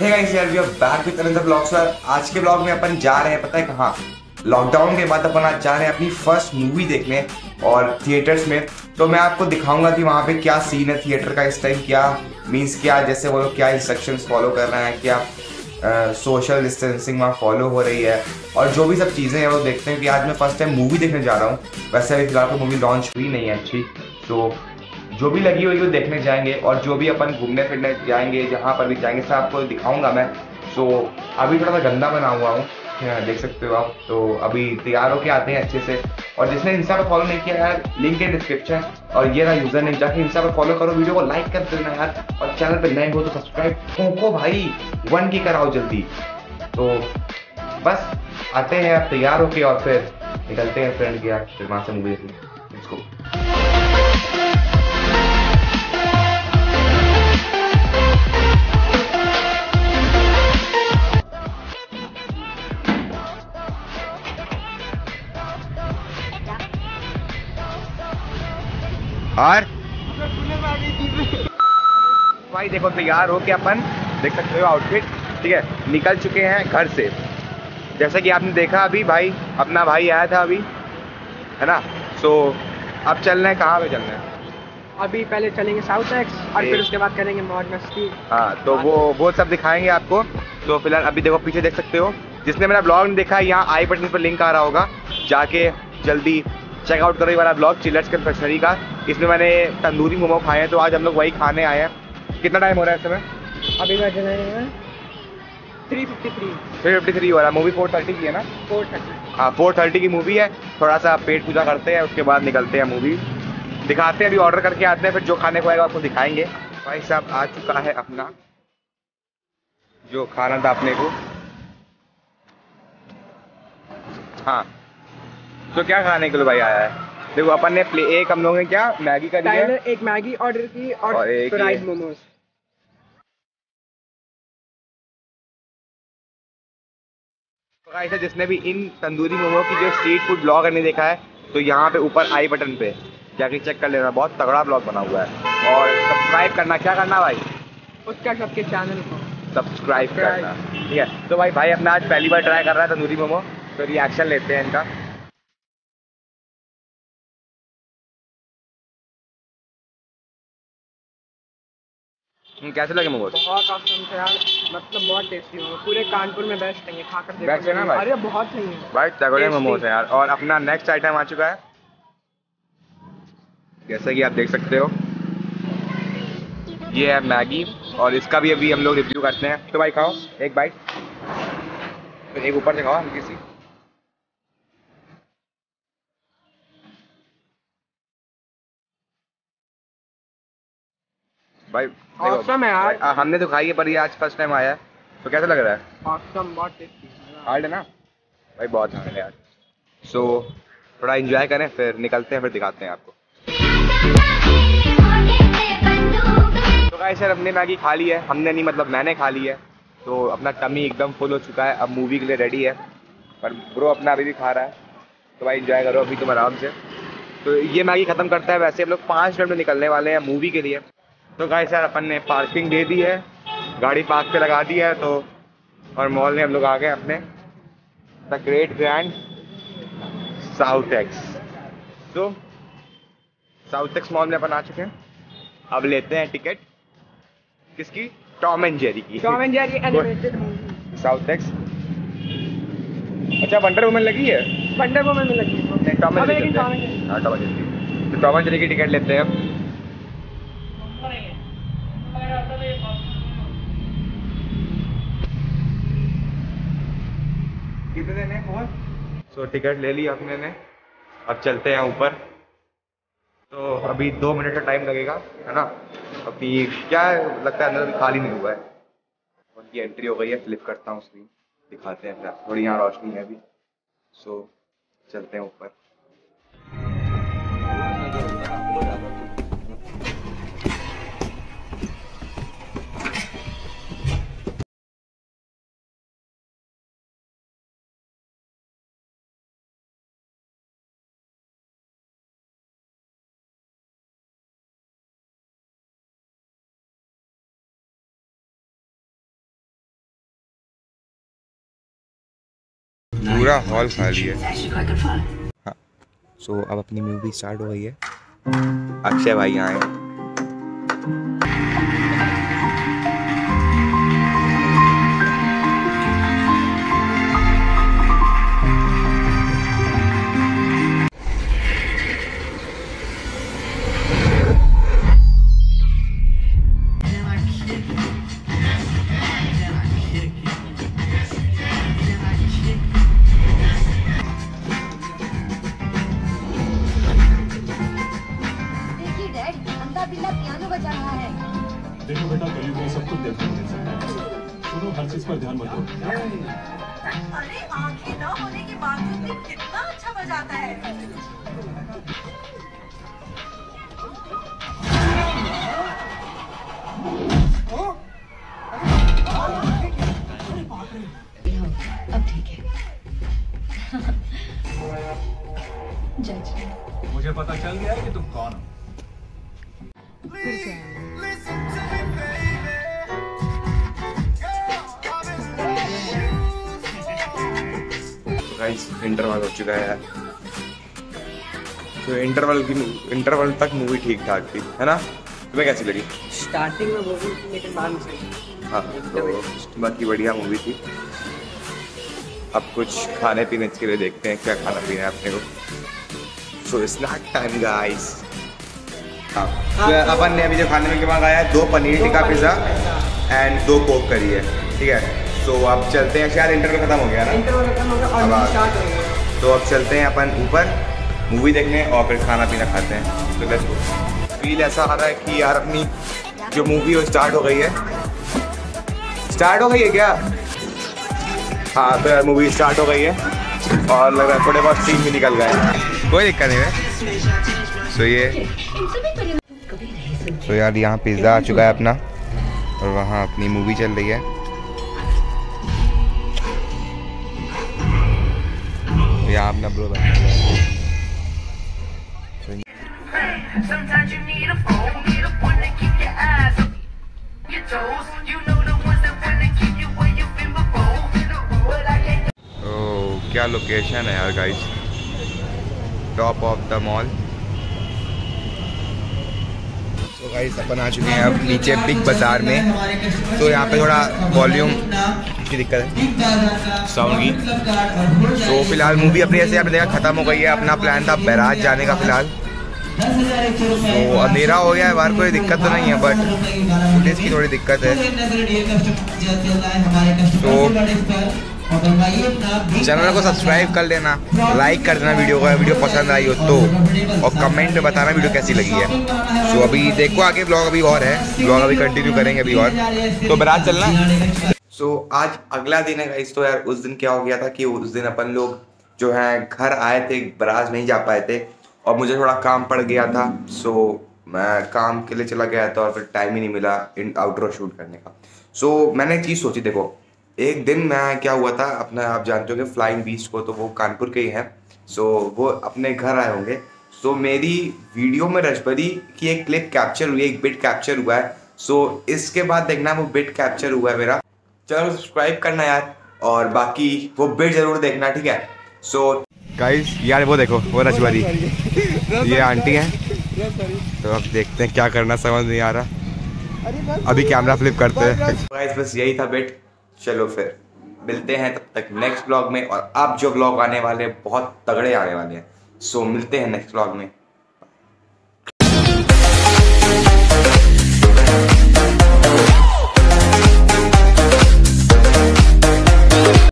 हे guys यार are back with another blog sir आज के ब्लॉग में अपन जा रहे हैं, पता है कहाँ? लॉकडाउन के बाद अपन आज जा रहे हैं अपनी फ़र्स्ट मूवी देखने और थिएटर्स में। तो मैं आपको दिखाऊँगा कि वहाँ पे क्या सीन है थिएटर का इस टाइम क्या मीन्स क्या, जैसे वो लोग क्या इंस्ट्रक्शन फॉलो कर रहे हैं, क्या सोशल डिस्टेंसिंग वहाँ फॉलो हो रही है। और जो भी सब चीज़ें हैं, वो देखते हैं कि आज मैं फ़र्स्ट टाइम मूवी देखने जा रहा हूँ। वैसे अभी फ़िलहाल तो मूवी लॉन्च हुई नहीं है अच्छी तो जो भी लगी हुई वो देखने जाएँगे और जो भी अपन घूमने फिरने जाएँगे, जहाँ पर भी जाएँगे, सब आपको दिखाऊँगा मैं। सो अभी थोड़ा सा गंदा बना हुआ हूँ। देख सकते हो आप। तो अभी तैयार होके आते हैं अच्छे से। और जिसने इंस्टा पर फॉलो नहीं किया यार लिंक है डिस्क्रिप्शन और ये रहा यूज़र नेम जाके इंस्टा पर फॉलो करो वीडियो को लाइक कर देना यार। और चैनल पर नए हो तो सब्सक्राइब ठोको भाई वन की कराओ जल्दी। तो बस, आते हैं आप तैयार होके और फिर निकलते हैं फ्रेंड के यार फिर वहाँ से मूवी देखने। इसको और भाई देखो तैयार हो के अपन देख सकते हो आउटफिट ठीक है निकल चुके हैं घर से। जैसा कि आपने देखा अभी भाई अपना भाई आया था अभी है ना? सो अब चल रहे हैं कहाँ पे चल रहे हैं? अभी पहले चलेंगे साउथ एक्स और फिर उसके बाद करेंगे मौज मस्ती हाँ तो वो वो सब दिखाएँगे आपको। तो फ़िलहाल अभी देखो पीछे देख सकते हो। जिसने मेरा ब्लॉग नहीं देखा है यहाँ आई बटन पर लिंक आ रहा होगा। जाके जल्दी चेकआउट करो ये वाला ब्लॉग चिलर्स कन्फेक्शनरी का। इसमें मैंने तंदूरी मोमो खाए हैं तो आज हम लोग वही खाने आए हैं। कितना टाइम हो रहा है इस समय अभी हैं three fifty three three fifty three हो रहा है। मूवी फोर थर्टी की है ना? फोर थर्टी हाँ फोर थर्टी की मूवी है। थोड़ा सा पेट पूजा करते हैं उसके बाद निकलते हैं मूवी दिखाते हैं अभी ऑर्डर करके आते हैं फिर जो खाने को आएगा आपको दिखाएँगे। भाई साहब आ चुका है अपना जो खाना था अपने को। हाँ। तो क्या खाने के लिए भाई आया है? देखो अपन ने प्ले एक हम लोगों ने क्या? मैगी का दिया एक मैगी ऑर्डर की और, और एक फ्राइड मोमोज तो जिसने भी इन तंदूरी मोमो की जो स्ट्रीट फ़ूड ब्लॉग नहीं देखा है तो यहाँ पे ऊपर आई बटन पे जाके चेक कर लेना। बहुत तगड़ा ब्लॉग बना हुआ है। और सब्सक्राइब करना। क्या करना भाई? उसका सबके चैनल को। सब्सक्राइब करना। ठीक है। तो भाई भाई अपना आज पहली बार ट्राई कर रहा है तंदूरी मोमो तो रिएक्शन लेते हैं इनका। कैसे लगे मोमोज बहुत ऑप्शन थे यार। मतलब बहुत टेस्टी हो पूरे कानपुर में बेस्ट है ये खाकर देखो। Best है ना भाई? अरे बहुत सही है। भाई तगड़े मोमोज हैं यार। और अपना नेक्स्ट आइटम आ चुका है। जैसा कि आप देख सकते हो। ये है मैगी और इसका भी अभी हम लोग रिव्यू करते हैं। तो भाई खाओ एक बाइट फिर एक ऊपर से खाओ हल्की सी। भाई Awesome है यार। भाई, आ, हमने तो खाई है पर ये आज फ़र्स्ट टाइम आया है। तो कैसा लग रहा है? ऑसम बहुत टेस्टी हार्ड है ना? भाई बहुत हार्ड है यार। सो so, थोड़ा एंजॉय करें फिर निकलते हैं फिर दिखाते हैं आपको। तो गाइस सर हमने मैगी खा ली है। हमने नहीं मतलब मैंने खा ली है। तो अपना टमी एकदम फुल हो चुका है। अब मूवी के लिए रेडी है। पर ब्रो अपना अभी भी खा रहा है। तो भाई एंजॉय करो अभी तुम आराम से। तो ये मैगी ख़त्म करता है वैसे। हम लोग पाँच मिनट में निकलने वाले हैं मूवी के लिए। तो गाइस यार अपन ने पार्किंग दे दी है गाड़ी पार्क पे लगा दी है तो और मॉल में हम लोग आ गए अपने। The great grand south ex तो साउथ एक्स मॉल में अपन आ चुके हैं। अब लेते हैं टिकट किसकी? टॉम एंड जेरी की। Tom and Jerry animated movie south ex अच्छा वंडर वुमन लगी है? वंडर वुमन में लगी है। Tom and Jerry Tom. And Tom and Jerry तो टॉम एंड जेरी की टिकट लेते हैं अब। कितने देने बहुत सो, टिकट ले ली अपने ने। अब चलते हैं ऊपर। तो अभी दो मिनट का टाइम लगेगा, है ना? अभी क्या लगता है, अंदर अभी खाली नहीं हुआ है। उनकी एंट्री हो गई है फ्लिप करता हूँ उसकी दिखाते हैं थोड़ी यहाँ रोशनी है अभी। सो, चलते हैं ऊपर। पूरा हॉल खाली है। हाँ। सो अब अपनी मूवी स्टार्ट हो गई है। अक्षय भाई यहाँ आँखें न होने के बावजूद भी कितना अच्छा बजाता है। अब ठीक है। जज। मुझे पता चल गया है कि तुम कौन हो। गाइस इंटरवल हो चुका है। तो इंटरवल की इंटरवल तक मूवी ठीक ठाक थी है ना? तुम्हें कैसी लगी? स्टार्टिंग में थी लेकिन बाद में हाँ तो बाकी बढ़िया मूवी थी। अब कुछ खाने पीने के लिए देखते हैं क्या खाना पीना है अपने को। सो स्नैक टाइम गाइस हाँ तो अपन ने अभी जो खाने में क्या खाया है दो पनीर टिक्का पिज़्ज़ा एंड दो कोक करी है ठीक है? सो आप चलते हैं। शायद इंटरवल खत्म हो गया ना? इंटरवल खत्म हो गया और स्टार्ट हो गया। तो अब चलते हैं अपन ऊपर मूवी देखने और फिर खाना पीना खाते हैं। तो लेट्स गो फील ऐसा आ रहा है कि यार अपनी जो मूवी वो स्टार्ट हो गई है। स्टार्ट हो गई है क्या? हाँ तो यार मूवी स्टार्ट हो गई है और लग रहा है थोड़े बहुत सीन भी निकल गए कोई दिक्कत नहीं है। सो ये भी कभी तो यार यहाँ पिज़्ज़ा आ चुका है अपना और वहाँ अपनी मूवी चल रही है। ब्रो बैठा हुआ Sometimes you need a phone, need a one to keep your eyes on your toes. You know the ones that wanna keep you where you've been before. But I can't ओ क्या location है यार guys top of the mall तो guys अपन आ चुके हैं अब नीचे बिग बाज़ार में तो यहाँ पे थोड़ा वॉल्यूम की दिक्कत है। साउंड की। तो फ़िलहाल मूवी अपनी ऐसे आपने देखा, खत्म हो गई है, अपना प्लान था बैराज जाने का फ़िलहाल। तो अंधेरा हो गया है, बाहर कोई दिक्कत तो नहीं है बट फुटेज की थोड़ी दिक्कत है। तो चैनल को सब्सक्राइब कर लेना लाइक कर देना वीडियो को वीडियो पसंद आई हो तो और कमेंट में बताना वीडियो कैसी लगी है। सो अभी देखो, आगे ब्लॉग अभी और है ब्लॉग अभी कंटिन्यू करेंगे अभी और। तो बरात चलना। सो so, आज अगला दिन है गाइस तो यार उस दिन क्या हो गया था कि उस दिन अपन लोग जो है घर आए थे बराज नहीं जा पाए थे और मुझे थोड़ा काम पड़ गया था। सो so, मैं काम के लिए चला गया था और फिर टाइम ही नहीं मिला इन आउटडोर शूट करने का। सो so, मैंने एक चीज़ सोची देखो एक दिन मैं क्या हुआ था अपना आप जानते हो कि फ्लाइंग बीस्ट को तो वो कानपुर के ही हैं। सो so, वो अपने घर आए होंगे। सो so, मेरी वीडियो में रजबरी की एक क्लिप कैप्चर हुई है एक बिट कैप्चर हुआ है। सो so, इसके बाद देखना वो बिट कैप्चर हुआ है मेरा। चलो सब्सक्राइब करना यार और बाकी वो बिट ज़रूर देखना ठीक है? सो so, गाइस यार वो देखो वो रजबरी ये आंटी है। तो अब देखते हैं क्या करना समझ नहीं आ रहा। अभी कैमरा फ्लिप करते हैं। गाइस बस यही था बिट चलो फिर मिलते हैं तब तक नेक्स्ट ब्लॉग में और अब जो ब्लॉग आने वाले बहुत तगड़े आने वाले हैं। सो मिलते हैं नेक्स्ट ब्लॉग में।